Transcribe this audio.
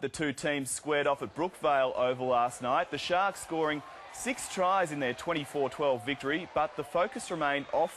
The two teams squared off at Brookvale Oval last night. The Sharks scoring six tries in their 24-12 victory, but the focus remained off